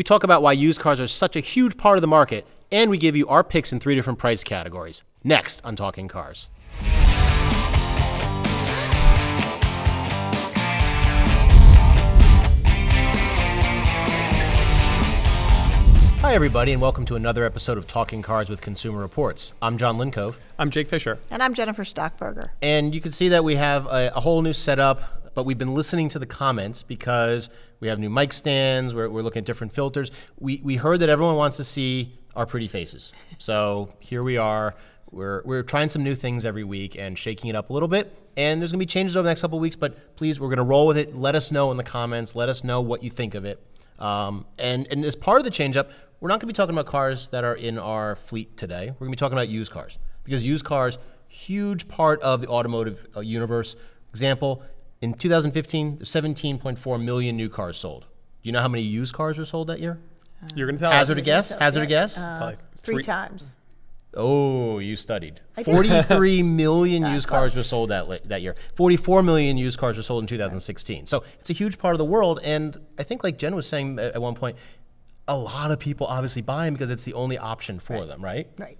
We talk about why used cars are such a huge part of the market, and we give you our picks in three different price categories. Next on Talking Cars. Hi, everybody, and welcome to another episode of Talking Cars with Consumer Reports. I'm Jon Linkov, I'm Jake Fisher. And I'm Jennifer Stockburger. and you can see that we have a, a whole new setup, but we've been listening to the comments because we have new mic stands, we're, we're looking at different filters. We, we heard that everyone wants to see our pretty faces. So here we are. We're, we're trying some new things every week and shaking it up a little bit. And there's going to be changes over the next couple weeks, but please, we're going to roll with it. Let us know in the comments. Let us know what you think of it. Um, and, and as part of the change up, we're not going to be talking about cars that are in our fleet today. We're going to be talking about used cars because used cars, huge part of the automotive uh, universe. Example, in 2015, 17.4 million new cars sold. Do you know how many used cars were sold that year? You're going to tell Hazard a us. guess? Hazard a guess? Uh, Probably Three, three- times. Oh, you studied. 43 million used cars were sold that, that year. 44 million used cars were sold in 2016. So it's a huge part of the world. And I think, like Jen was saying at at one point, a lot of people obviously buy them because it's the only option for them, right? Right.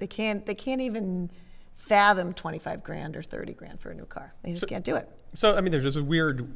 They can't. They can't even fathom 25 grand or 30 grand for a new car. They just can't do it. So, I mean, there's this weird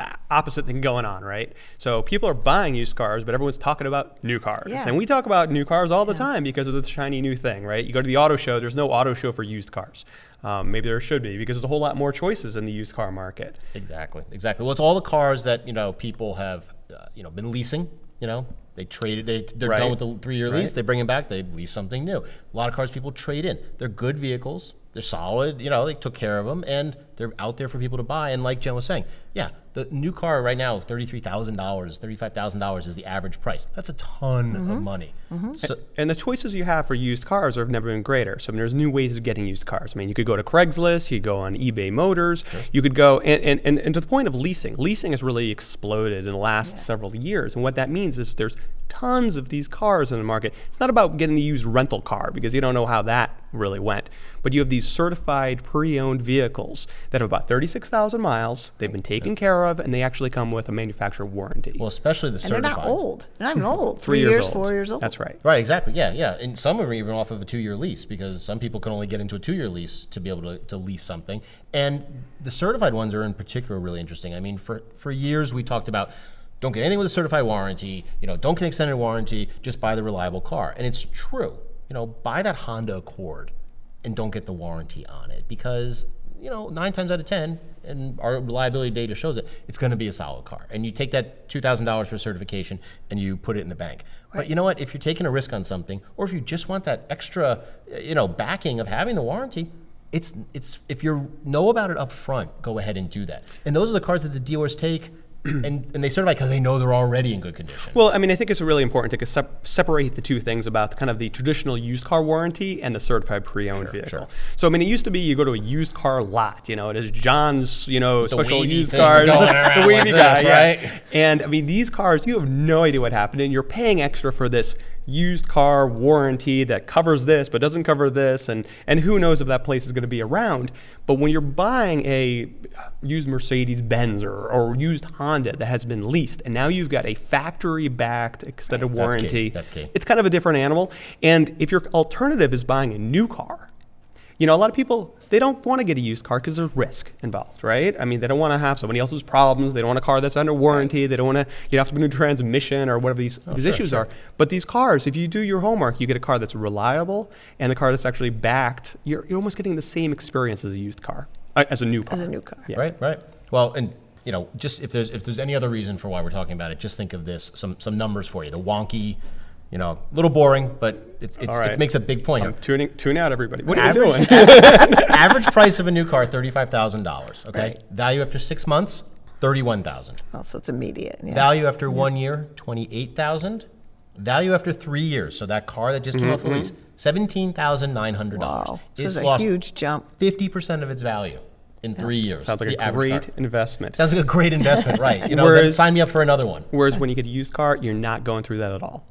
uh, opposite thing going on, right? So, people are buying used cars, but everyone's talking about new cars. Yeah. And we talk about new cars all the time because of the shiny new thing, right? You go to the auto show, there's no auto show for used cars. Um, maybe there should be because there's a whole lot more choices in the used car market. Exactly, exactly. Well, it's all the cars that you know people have, uh, you know, been leasing. You know, they traded. They, they're Right. done with the three-year lease. They bring them back. They lease something new. A lot of cars people trade in. They're good vehicles. They're solid. You know, they took care of them, and they're out there for people to buy. And like Jen was saying, yeah, the new car right now, thirty-three thousand dollars, thirty-five thousand dollars is the average price. That's a ton of mm-hmm. money. Mm-hmm. So, And the choices you have for used cars have never been greater. So I mean, there's new ways of getting used cars. I mean, you could go to Craigslist, you could go on eBay Motors, you could go, and, and, and, and to the point of leasing, leasing has really exploded in the last several years. And what that means is there's tons of these cars in the market. It's not about getting the used rental car because you don't know how that really went. But you have these certified pre-owned vehicles that have about 36,000 miles. They've been taken care of, and they actually come with a manufacturer warranty. well, especially the certified. And they're not old. They're not even old. Three Three, years years, old. four years old. That's right. Right, exactly. Yeah, yeah. And some of them are even off of a two year lease because some people can only get into a two year lease to be able to, to lease something. And the certified ones are in particular really interesting. I mean, for, for years we talked about don't get anything with a certified warranty, you know, don't get an extended warranty, just buy the reliable car. And it's true. You know, buy that Honda Accord and don't get the warranty on it because you know, nine times out of 10, and our reliability data shows it, it's going to be a solid car. And you take that $2,000 for certification and you put it in the bank. But you know what? If you're taking a risk on something, or if you just want that extra, you know, backing of having the warranty, it's, it's, if you know about it up front, go ahead and do that. And those are the cars that the dealers take and, and they certify because they know they're already in good condition. Well, I mean, I think it's really important to sep- separate the two things about the kind of the traditional used car warranty and the certified pre-owned vehicle. sure. So, I mean, it used to be you go to a used car lot, you know, it is John's, you know, special used car, the wavy like guy, this, yeah. right? And I mean, these cars, you have no idea what happened, and you're paying extra for this used car warranty that covers this but doesn't cover this, and and who knows if that place is going to be around. But when you're buying a uh, used Mercedes Benz or, or used Honda that has been leased, and now you've got a factory-backed extended warranty That's key. That's key. it's kind of a different animal. And if your alternative is buying a new car, you know, a lot of people they don't want to get a used car because there's risk involved, right? I mean, they don't want to have somebody else's problems. They don't want a car that's under warranty. They don't want to get off to a new transmission or whatever these, these Oh, sure, issues sure. are. But these cars, if you do your homework, you get a car that's reliable and the car that's actually backed. You're, you're almost getting the same experience as a used car, uh, as a new car. As a new car. Yeah. Right, right. Well, and you know, just if there's if there's any other reason for why we're talking about it, just think of this some some numbers for you. The wonky, you know, a little boring, but it, it's, All right. it makes a big point I'm tuning, tune out, everybody. What are Average- you doing? Average price of a new car thirty five thousand dollars. Okay, Right. value after six months thirty one thousand. Well, oh, so it's immediate. Yeah. Value after one year twenty eight thousand. Value after three years, so that car that just came mm-hmm, off a mm-hmm. lease, seventeen thousand nine hundred dollars. Wow. So It's it's a lost huge jump. fifty percent of its value in three years. Sounds like the a average great car. investment. Sounds like a great investment, right? You know, then Whereas- sign me up for another one. Whereas when you get a used car, you're not going through that at all.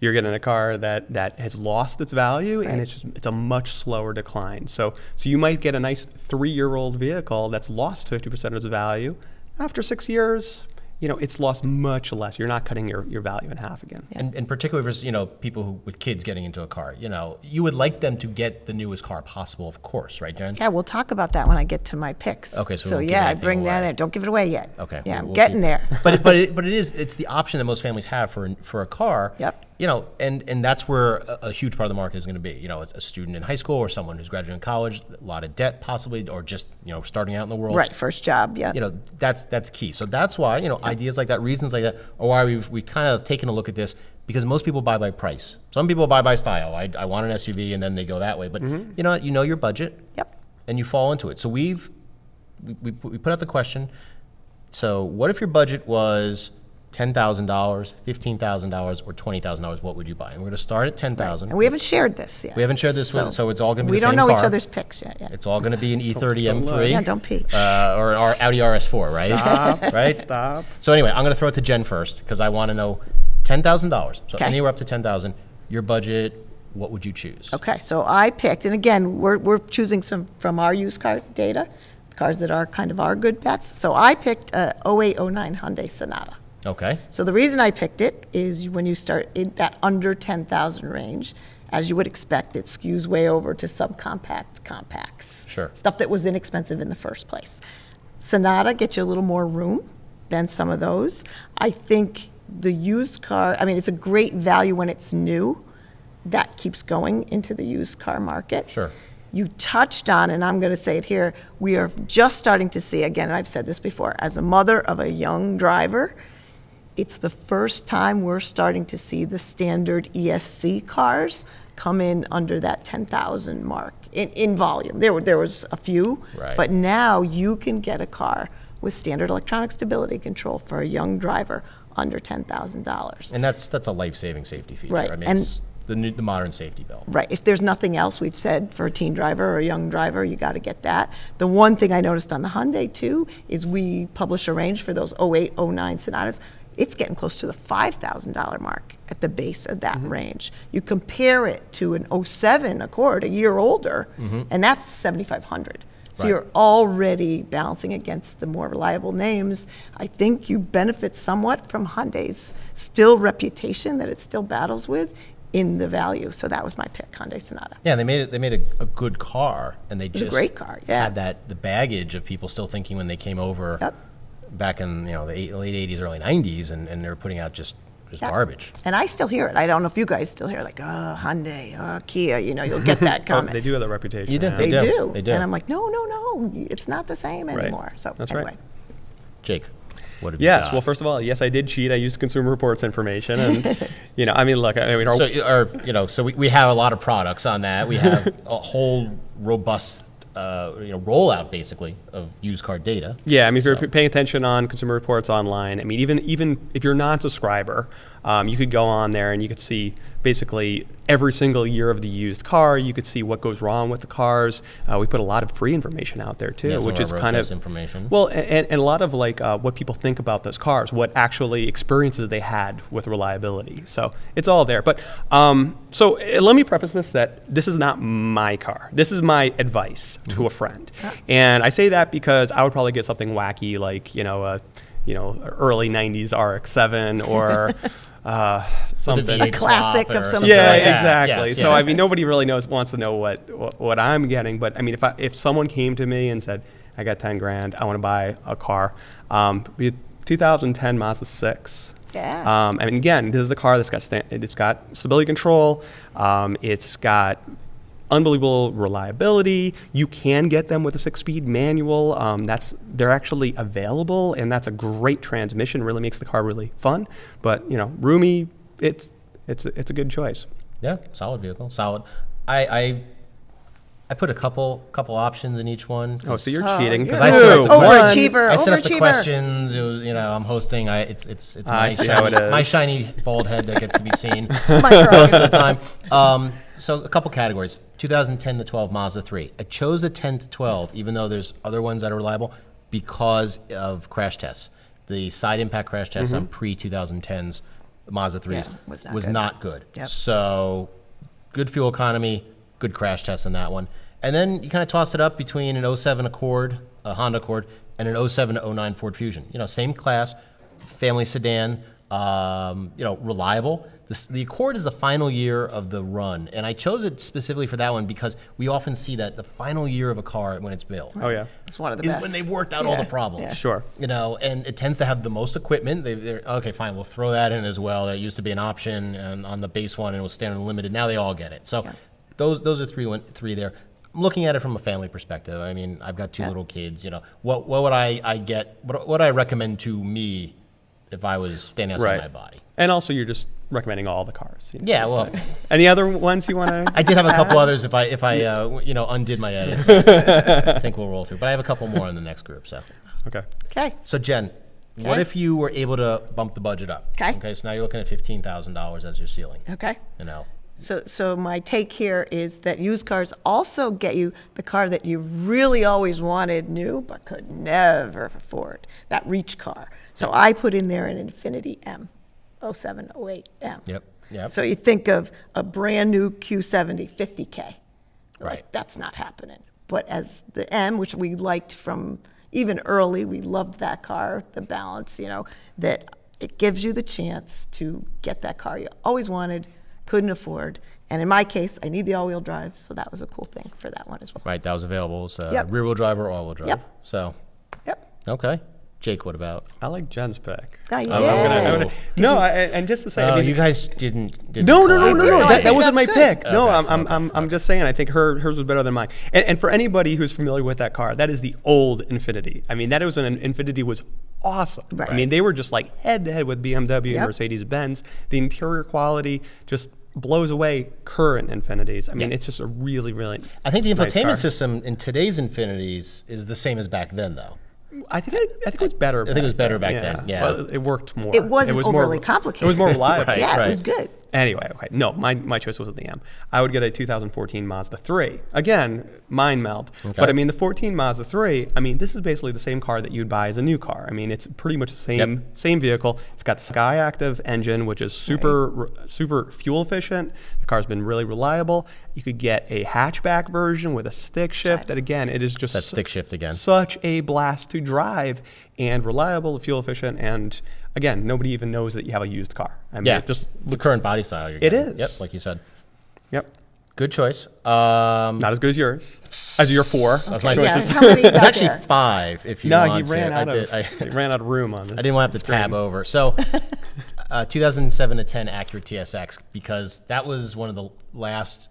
You're getting a car that, that has lost its value and it's just it's a much slower decline. So so you might get a nice three year old vehicle that's lost fifty percent of its value. After six years, you know, it's lost much less. You're not cutting your, your value in half again. And, and particularly for you know people who, with kids getting into a car, you know, you would like them to get the newest car possible, of course, right, Jen? Yeah, we'll talk about that when I get to my picks. Okay, so we so won't yeah, I anything bring that away. in. Don't give it away yet. Okay, Yeah, we'll- I'm we'll getting keep- there. but it, but it, but it is it's the option that most families have for for a car. Yep. You know, and and that's where a, a huge part of the market is going to be. You know, a student in high school or someone who's graduating college, a lot of debt possibly, or just you know starting out in the world. Right, first job. Yeah. You know, that's that's key. So that's why you know ideas like that, reasons like that, are why we've we kind of taken a look at this because most people buy by price. Some people buy by style. I, I want an SUV, and then they go that way. But mm-hmm. you know, what? you know your budget Yep. and you fall into it. So we've we, we, we put out the question. So what if your budget was ten thousand dollars, fifteen thousand dollars, or twenty thousand dollars? What would you buy? And we're going to start at ten thousand. And we haven't shared this yet. We haven't shared this with- so it's all gonna be We don't know each other's picks yet. Yeah. It's all going to be an E E30 don't M3. lie. Yeah, don't peek. Uh, or, or Audi RS4, right? Stop. right? Stop. So anyway, I'm going to throw it to Jen first because I want to know ten thousand dollars. So Okay. anywhere up to ten thousand. Your budget. What would you choose? Okay, so I picked, and again, we're, we're choosing some from our used car data, cars that are kind of our good bets. So I picked a 0809 Hyundai Sonata. Okay. So the reason I picked it is when you start in that under 10,000 range, as you would expect, it skews way over to subcompact compacts. Sure. Stuff that was inexpensive in the first place. Sonata gets you a little more room than some of those. I think the used car, I mean, it's a great value when it's new. That keeps going into the used car market. Sure. You touched on, and I'm going to say it here, we are just starting to see, again, and I've said this before, as a mother of a young driver, it's the first time we're starting to see the standard ESC cars come in under that 10,000 mark in, in volume. There, were, there was a few, Right. but now you can get a car with standard electronic stability control for a young driver under $10,000. And that's that's a life-saving safety feature. Right, I mean, and- it's the new, the modern safety belt. Right. If there's nothing else we've said for a teen driver or a young driver, you got to get that. The one thing I noticed on the Hyundai too is we publish a range for those 08, 09 Sonatas. It's getting close to the $5,000 mark at the base of that mm-hmm. range. You compare it to an 07 Accord, a year older, mm-hmm. and that's 7,500. So Right. you're already balancing against the more reliable names. I think you benefit somewhat from Hyundai's still reputation that it still battles with in the value. So that was my pick, Hyundai Sonata. Yeah, they made it. They made a, a good car, and they a just great car, yeah. had that the baggage of people still thinking when they came over Yep. Back in you know the eight, late '80s, early '90s, and, and they were putting out just just Yeah. garbage. And I still hear it. I don't know if you guys still hear it, like, oh, Hyundai, oh, Kia, you know, you'll get that Oh, comment. they do have that reputation. You do. yeah. They They do. do. They do. And I'm like, no, no, no, it's not the same anymore. So That's right. Jake, what have Yes. you got? Well, first of all, yes, I did cheat. I used Consumer Reports information, and you know, I mean, look, I mean, our, So, or you know, so we, we have a lot of products on that. We have a whole robust, uh, you know, rollout basically of used car data. Yeah, I mean, if you're paying attention on Consumer Reports online, I mean, even even if you're not a non-subscriber, um, you could go on there and you could see basically every single year of the used car. You could see what goes wrong with the cars. Uh, we put a lot of free information out there too, Yeah, which is kind of information. Well, and, and a lot of like uh, what people think about those cars, what actually experiences they had with reliability. So it's all there. But um, so uh, let me preface this that this is not my car. This is my advice to a friend, and I say that because I would probably get something wacky like you know a you know early '90s RX-7 or. Uh, something. V8 classic of some something Yeah, like exactly. Yes, so I yes. mean, nobody really knows wants to know what, what what I'm getting. But I mean, if I, if someone came to me and said, "I got 10 grand, I want to buy a car," um, 2010 Mazda 6. Yeah. Um, I mean, again, this is a car that's got sta- it's got stability control. Um, it's got unbelievable reliability. You can get them with a six-speed manual. Um, that's they're actually available, and that's a great transmission. Really makes the car really fun. But you know, roomy. It's it's a- it's a good choice. Yeah, solid vehicle, solid. I I, I put a couple couple options in each one. Oh, so you're Oh, cheating Because I set Ooh, up the. Overachiever, I set up the questions. It was, you know, I'm hosting. I it's it's it's my I shiny, how it is. my shiny bald head that gets to be seen My most of the time. Um, so a couple categories: 2010 to 12 Mazda 3. I chose the 10 to 12, even though there's other ones that are reliable, because of crash tests. The side impact crash tests on pre 2010s Mazda 3s Yeah, was not was good. not good. Yep. So good fuel economy, good crash test on that one. And then you kind of toss it up between an 07 Accord, a Honda Accord, and an 07 to 09 Ford Fusion. You know, same class, family sedan, um, you know, reliable. This, the Accord is the final year of the run, and I chose it specifically for that one because we often see that the final year of a car when it's built Oh yeah. It's one of the is best. when they've worked out all the problems. yeah. Sure. You know, and it tends to have the most equipment. They, they're okay, fine. We'll throw that in as well. That used to be an option and on the base one, and it was standard limited. Now they all get it. So those those are three one three there. I'm looking at it from a family perspective. I mean, I've got two Yeah. little kids. You know, what what would I I get? What what I recommend to me if I was standing outside Right. my body? And also, you're just recommending all the cars. you know, Yeah, well- like- any other ones you want to? I did have a couple others if I if I uh, you know undid my edits. I think we'll roll through. But I have a couple more in the next group. So. okay. Okay. So Jen, what if you were able to bump the budget up? Okay. Okay. So now you're looking at fifteen thousand dollars as your ceiling. Okay. You know. So, so my take here is that used cars also get you the car that you really always wanted new, but could never afford, that reach car. So I put in there an Infiniti M, 07, 08 M. Yep. Yep. So you think of a brand new Q70, 50K. Right. Like, that's not happening. But as the M, which we liked from even early, we loved that car, the balance, you know, that it gives you the chance to get that car you always wanted, couldn't afford. And in my case, I need the all wheel drive, so that was a cool thing for that one as well. Right. That was available. So Yep. rear wheel drive or all wheel drive. Yep. So Yep. okay. Jake, what about? I like Jen's pick. Oh, you I'm did. gonna- I'm I'm gonna- gonna- no, I, and just to say, Oh, I mean, you guys didn't. didn't No, no, no, no, no. No, That, that wasn't my that's good. pick. No, Okay, I'm, I'm, okay, I'm, I'm just saying. I think her, hers was better than mine. And, and for anybody who's familiar with that car, that is the old Infiniti. I mean, that was an Infiniti was awesome. Right. I mean, they were just like head to head with BMW Yep. and Mercedes Benz. The interior quality just blows away current Infinitis. I mean, Yeah. it's just a really, really. I think the infotainment car. system in today's Infinitis is the same as back then, though. I think it, I think it was better. I think it was better back then, yeah. Well, it worked more. It wasn't was more- overly complicated. It was more reliable. Right, yeah, right. it was good. Anyway, okay. No, my, my choice was the M. I would get a 2014 Mazda 3. Again, mind meld. But I mean, the 14 Mazda 3, I mean, this is basically the same car that you'd buy as a new car. I mean, it's pretty much the same Yep. same vehicle. It's got the Skyactiv engine, which is super super fuel efficient. The car's been really reliable. You could get a hatchback version with a stick shift. And again, it is just That stick shift again. such a blast to drive and reliable, fuel efficient, and again, nobody even knows that you have a used car. I mean, Yeah. it just it's a current body style. You're It getting. is. Yep. Like you said. Yep. Good choice. Um, Not as good as yours. As your four. that's my Yeah, choice. how many you actually there? five. If you No, he want ran to. out I of did. I, he ran out of room on this. I didn't want to have to tab over. So, uh, 2007 to 10 Acura TSX because that was one of the last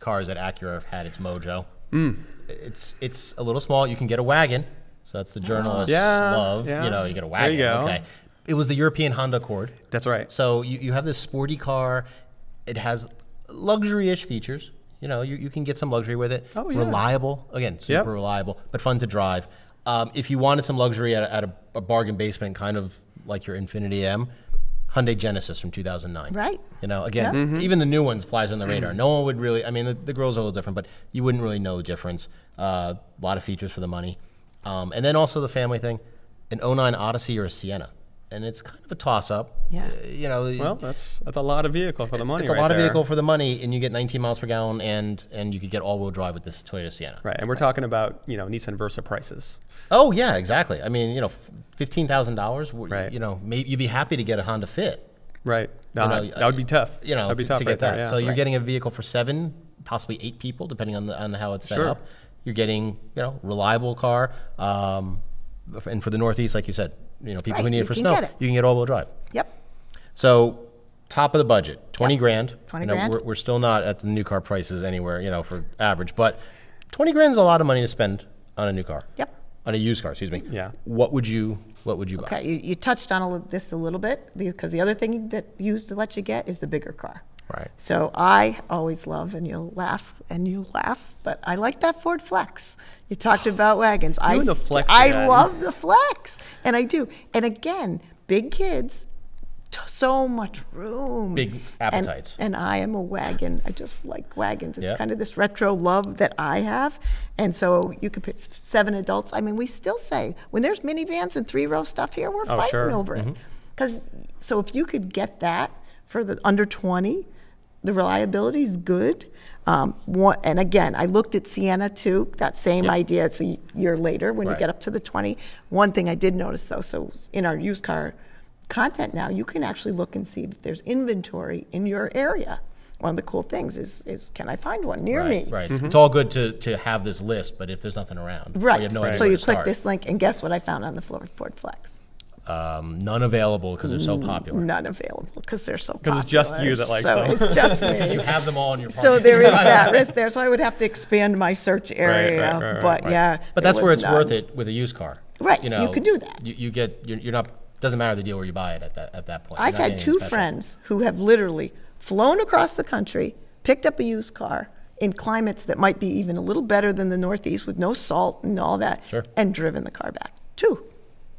cars that Acura had its mojo. Hmm. It's it's a little small. You can get a wagon, so that's the journalist's Yeah, love. yeah. You know, you get a There wagon. you go. Okay. It was the European Honda Accord. That's right. So you, you have this sporty car. It has luxury-ish features. You know, you, you can get some luxury with it. Oh, yeah. Reliable. Again, super Yep. reliable, but fun to drive. Um, if you wanted some luxury at, a, at a, a bargain basement, kind of like your Infiniti M, Hyundai Genesis from 2009. Right. You know, again, Yeah. Mm-hmm. even the new ones flies on the radar. No one would really. I mean, the, the grills are a little different, but you wouldn't really know the difference. Uh, a lot of features for the money, um, and then also the family thing, an 09 Odyssey or a Sienna, and it's kind of a toss-up. Yeah. Uh, you know, Well, that's that's a lot of vehicle for the money. it's a right lot of vehicle for the money, and you get 19 miles per gallon, and and you could get all-wheel drive with this Toyota Sienna. Right, and we're talking about you know Nissan Versa prices. Oh yeah, exactly. I mean, you know, fifteen thousand dollars. Right. You know, maybe you'd be happy to get a Honda Fit. Right. No, you know, that would be tough. You know, That'd be to, tough to right get that. there, yeah. So you're Right. getting a vehicle for seven, possibly eight people, depending on the on how it's set Sure. up. You're getting you know reliable car, um, and for the Northeast, like you said, you know people who need you it for snow, it. you can get all-wheel drive. Yep. So top of the budget, twenty grand. 20 you know, grand. We're, we're still not at the new car prices anywhere, you know, for average, but twenty grand is a lot of money to spend on a new car. Yep. On a used car, excuse me. Yeah. What would you What would you buy? Okay, you, you touched on a li- this a little bit because the other thing that used to let you get is the bigger car. Right. So I always love, and you'll laugh, and you laugh, but I like that Ford Flex. You talked about wagons. I and the Flex I love the Flex, and I do. And again, big kids, t- so much room. Big appetites. And, I am a wagon. I just like wagons. It's Yeah. kind of this retro love that I have. And so you could put seven adults. I mean, we still say when there's minivans and three row stuff here, we're Oh, fighting sure. over it. Mm-hmm. Because so if you could get that for the under 20, the reliability is good. Um, one, and again, I looked at Sienna too. That same idea. It's a year later when Right. you get up to the 20. One thing I did notice though, so in our used car content now. You can actually look and see if there's inventory in your area. One of the cool things is, is can I find one near Right, me? right. It's all good to, to have this list, but if there's nothing around, Right. you have no idea So where you to click start. this link, and guess what I found on the Ford Flex? Um, none available because they're so popular. None available because they're so popular. Because it's just you that likes so them. it's just because You have them all in your. So there is that risk there. So I would have to expand my search area. right, right, but right. yeah, But that's where it's worth it with a used car. Right, you know, you could do that. You, you get you're, you're not doesn't matter the deal where you buy it at that at that point. I've had two special. friends who have literally flown across the country, picked up a used car in climates that might be even a little better than the Northeast with no salt and all that, Sure. and driven the car back. Two.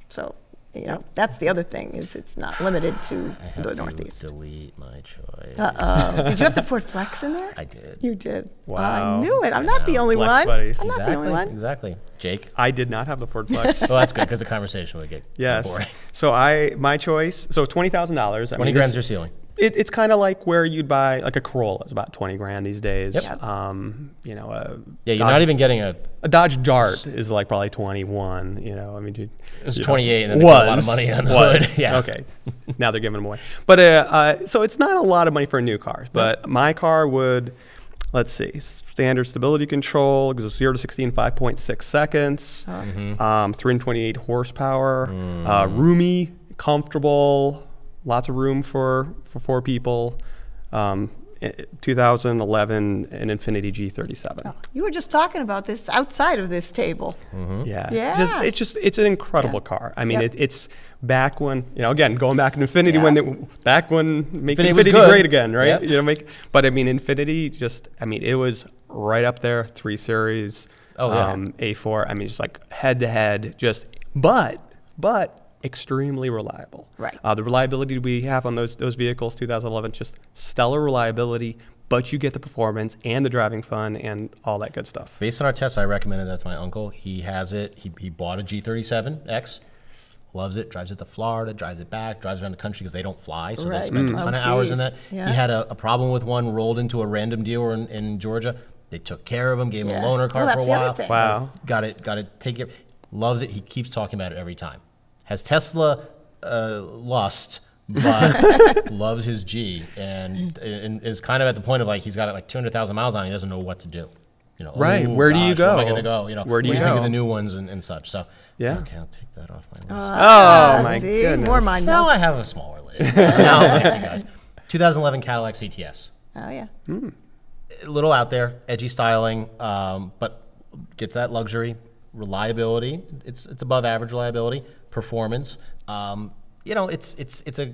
So, you know, that's the other thing is it's not limited to I have the to Northeast. delete my choice. Uh-oh. did you have the Ford Flex in there? I did. You did. Oh, wow. I knew it. I'm not the only Flex one. buddies. I'm not exactly. the only one. Exactly. Jake. I did not have the Ford Flex. Well, that's good because the conversation would get yes. boring. So I my choice. So twenty thousand dollars. Twenty grand's your ceiling. It, it's kind of like where you'd buy like a Corolla. It's about twenty grand these days. Yep. Um, you know, a Yeah, you're Dodge, not even getting a. a Dodge Dart is like probably twenty one. You know, I mean, dude, It was 28, and then they a lot of money on the was. hood. Yeah. Okay. now they're giving them away. But uh, uh, so it's not a lot of money for a new car. But my car would, let's see, standard stability control, zero to 60 in 5.6 seconds, Mm-hmm. um, 328 horsepower, Mm. uh, roomy, comfortable, lots of room for, for four people. Um, eh, 2011 an Infiniti G37. You were just talking about this outside of this table. Yeah. Yeah. Just, it's just it's an incredible Yeah. car. I mean, Yep. it, it's back when you know again going back to Infiniti when Yeah. they, back when make Infiniti Infiniti, great again, right? Yep. You know, make but I mean Infiniti just I mean it was right up there, three series, Oh, yeah. um, A4. I mean, just like head to head, just but but extremely reliable. Right. Uh, the reliability we have on those those vehicles, 2011, just stellar reliability. But you get the performance and the driving fun and all that good stuff. Based on our tests, I recommended that to my uncle. He has it. He, he bought a G37X, loves it, drives it to Florida, drives it back, drives around the country because they don't fly. So Right. they spent Mm. a ton Oh, of hours in geez. that. Yeah. He had a, a problem with one, rolled into a random dealer in, in Georgia. They took care of him, gave him Yeah. a loaner car Well, for a that's the other while. Wow. Got it, got it, take it. Loves it. He keeps talking about it every time. Has Tesla uh, lust, but loves his G and, and is kind of at the point of like he's got it like 200,000 miles on. it, He doesn't know what to do. You know, Right. "Oh, Where do you go? Where am I go? going to go? You know, Where do what you think of go? the new ones and, and such? So Yeah. okay, I'll take that off my list. Oh Ah, my see? goodness. More mind now melt. I have a smaller list. now, you guys. 2011 Cadillac CTS. Oh yeah. A little out there, edgy styling, um, but get that luxury, reliability. It's it's above average reliability, performance. Um, you know, it's it's it's a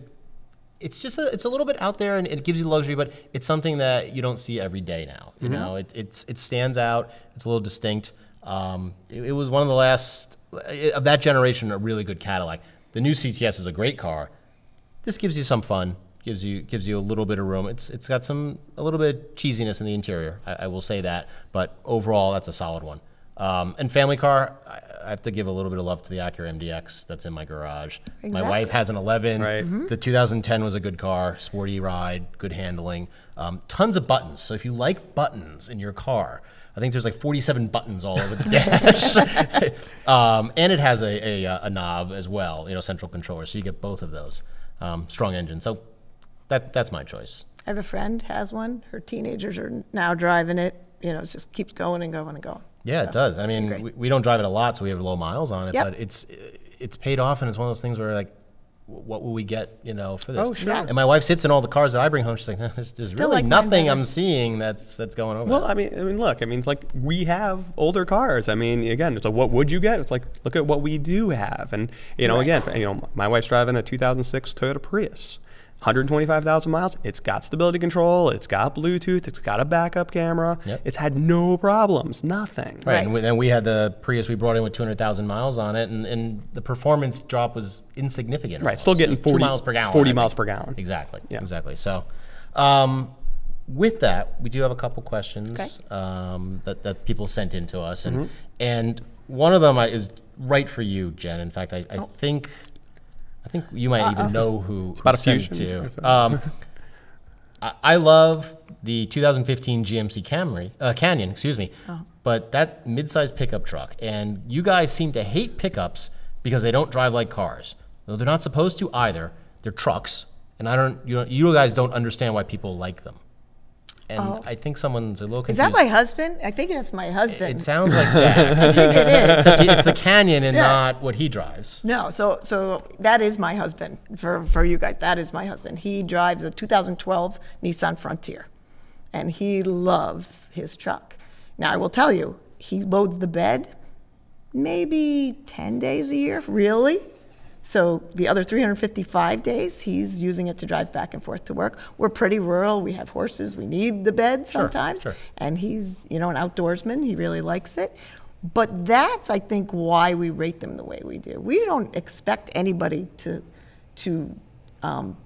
it's just a, it's a little bit out there and it gives you luxury, but it's something that you don't see every day now. You know, it it's it stands out. It's a little distinct. Um, it, it was one of the last of that generation, a really good Cadillac. The new CTS is a great car. This gives you some fun. Gives you gives you a little bit of room. It's it's got some a little bit of cheesiness in the interior. I, I will say that, but overall, that's a solid one. Um, and family car, I, I have to give a little bit of love to the Acura MDX that's in my garage. My wife has an 11. Right. The 2010 was a good car, sporty ride, good handling, um, tons of buttons. So if you like buttons in your car, I think there's like 47 buttons all over the dash, um, and it has a, a, uh, a knob as well, you know, central controller. So you get both of those. Um, strong engine. So that that's my choice. I have a friend has one. Her teenagers are now driving it. You know, it just keeps going and going and going. Yeah, it does. I mean, we, we don't drive it a lot, so we have low miles on it. Yep. But it's it's paid off, and it's one of those things where like, what will we get, you know, for this? Oh, sure. Yeah. And my wife sits in all the cars that I bring home. She's like, there's, there's really like nothing. I'm seeing that's that's going over. Well. I mean, I mean, look, I mean, it's like we have older cars. I mean, again, it's like, what would you get? It's like, look at what we do have, and you know, again, you know, my wife's driving a 2006 Toyota Prius, 125,000 miles. It's got stability control. It's got Bluetooth. It's got a backup camera. Yep. It's had no problems, nothing. Right, and we, then we had the Prius we brought in with 200,000 miles on it, and, and the performance drop was insignificant. Right, still getting 40 two miles per gallon. 40 I miles per gallon. Exactly. Yeah. Exactly. So, um, with that, we do have a couple questions um, that, that people sent in to us, and Mm-hmm. and one of them is right for you, Jen. In fact, I, I Oh. think I think you might even know who, who about a sent it fusion. to. Um, I, I love the 2015 GMC Camry, uh, Canyon, excuse me, but that mid-sized pickup truck, and you guys seem to hate pickups because they don't drive like cars. Though they're not supposed to either. they're trucks, and I don't you know, you guys don't understand why people like them. And Oh. I think someone's a little confused. Is that my husband? I think that's my husband. it sounds like Jack. I think it is. It's the Canyon and Yeah. not what he drives. No, so so that is my husband for for you guys. That is my husband. He drives a 2012 Nissan Frontier, and he loves his truck. Now I will tell you, he loads the bed maybe 10 days a year, really. So the other 355 days, he's using it to drive back and forth to work. We're pretty rural. We have horses. We need the bed sometimes. sure. And he's, you know, an outdoorsman. He really likes it. But that's, I think, why we rate them the way we do. We don't expect anybody to, to um,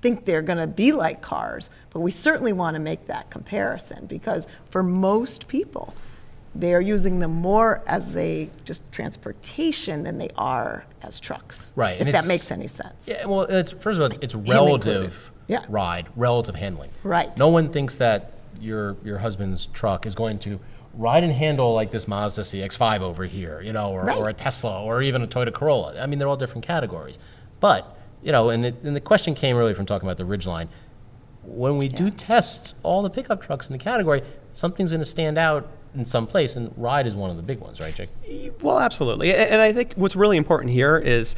think they're going to be like cars, but we certainly want to make that comparison because for most people, they are using them more as a just transportation than they are as trucks. Right, If and that makes any sense. Yeah, well, it's first of all, it's, it's relative Yeah. ride, relative handling. Right. No one thinks that your your husband's truck is going to ride and handle like this Mazda CX-5 over here, you know, or, Right. or a Tesla, or even a Toyota Corolla. I mean, they're all different categories. But you know, and, it, and the question came really from talking about the Ridgeline. When we do test all the pickup trucks in the category, something's going to stand out in some place, and ride is one of the big ones, right, Jake? Well, absolutely. And I think what's really important here is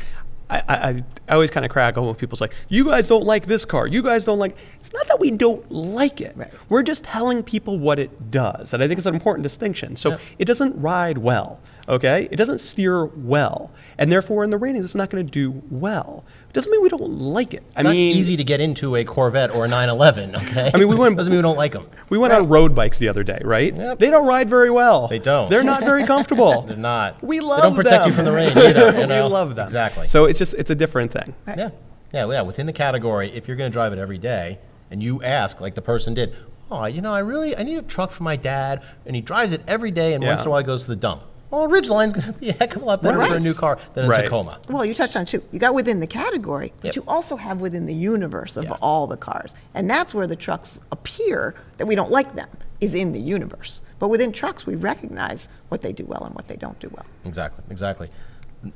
I, I, I always kind of crack up when people's like, you guys don't like this car. You guys don't like. It's not that we don't like it. Right. We're just telling people what it does. And I think it's an important distinction. So Yeah. it doesn't ride well, okay? It doesn't steer well. And therefore, in the ratings, it's not going to do well. It doesn't mean we don't like it. I Not mean, easy to get into a Corvette or a 911, okay? I mean, we went- doesn't mean we don't like them. we went on road bikes the other day, right? Yep. They don't ride very well. They don't. They're not very comfortable. They're not. We love. They love don't protect you from the rain either. You know? we love them. Exactly. So it's just it's a different thing. yeah, yeah, yeah. Within the category, if you're going to drive it every day, and you ask, like the person did, oh, you know, I really I need a truck for my dad, and he drives it every day, and once in a while he goes to the dump. Well, Ridgeline's going to be a heck of a lot better for a new car than a Right. Tacoma. Well, you touched on two. You got within the category, but Yep. you also have within the universe of Yeah. all the cars. And that's where the trucks appear that we don't like them, is in the universe. But within trucks, we recognize what they do well and what they don't do well. Exactly, exactly.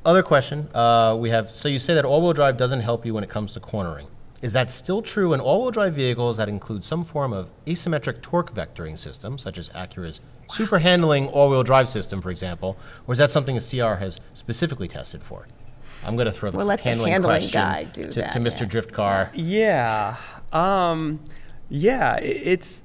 Other question uh, we have. So you say that all-wheel drive doesn't help you when it comes to cornering. Is that still true in all-wheel drive vehicles that include some form of asymmetric torque vectoring system, such as Acura's super handling all-wheel drive system, for example, or is that something a CR has specifically tested for? I'm going to throw the We'll let the handling, handling question guy do to, that, to Mr. yeah. Drift Car. Yeah. Um, yeah. It's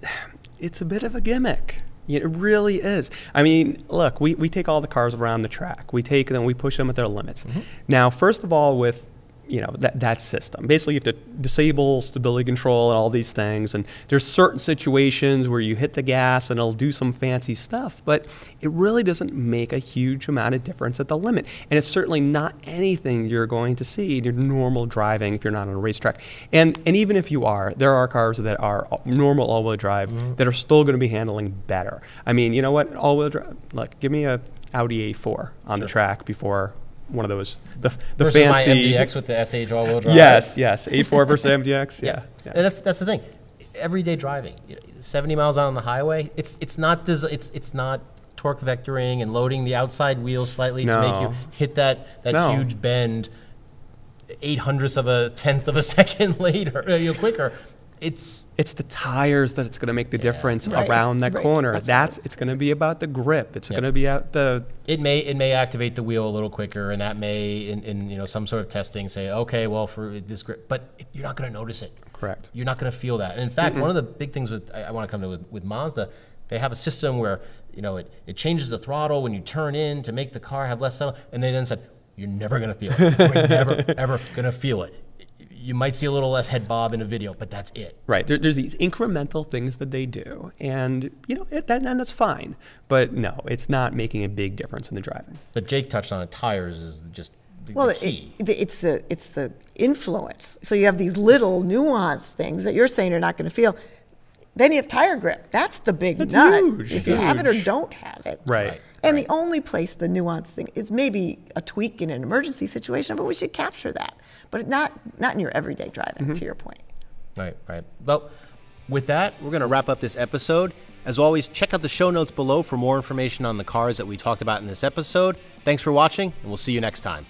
it's a bit of a gimmick. It really is. I mean, look, we, we take all the cars around the track. We take them, we push them at their limits. Now, first of all, with you know that that system, basically you have to disable stability control and all these things. And there's certain situations where you hit the gas and it'll do some fancy stuff, but it really doesn't make a huge amount of difference at the limit. And it's certainly not anything you're going to see in your normal driving if you're not on a racetrack. And and even if you are, there are cars that are normal all-wheel drive mm-hmm. that are still going to be handling better. I mean, you know what? All-wheel drive. Look, give me a Audi A4 on the track before one of those the the Versus fancy my MDX with the SH all-wheel drive. Yes, yes. A4 versus MDX. Yeah. yeah. And that's that's the thing. Everyday driving, you know, 70 miles out on the highway, it's it's not it's it's not torque vectoring and loading the outside wheels slightly to make you hit that that No. huge bend eight hundredths of a tenth of a second later, you know, quicker. It's It's the tires that it's going to make the difference Right, around that right. corner. That's That's, it's going to be about the grip. It's going to be at the it may it may activate the wheel a little quicker, and that may in, in you know some sort of testing say okay, well for this grip, but it, you're not going to notice it. Correct. You're not going to feel that. And in fact, one of the big things with I, I want to come to with, with Mazda, they have a system where you know it, it changes the throttle when you turn in to make the car have less settle, and they then said you're never going to feel it. You're never ever going to feel it. You might see a little less head bob in a video, but that's it. right. There, there's these incremental things that they do, and you know it, that, and that's fine. But no, it's not making a big difference in the driving. But Jake touched on it. Tires is just the, Well, the key. it- it's the it's the influence. So you have these little nuanced things that you're saying you're not going to feel. Then you have tire grip. That's the big That's nut. huge, if you have it or don't have it. Right. Right. And the only place the nuance thing is maybe a tweak in an emergency situation, but we should capture that. But not not in your everyday driving. To mm-hmm. your point. Right, right. Well, with that, we're going to wrap up this episode. As always, check out the show notes below for more information on the cars that we talked about in this episode. Thanks for watching, and we'll see you next time.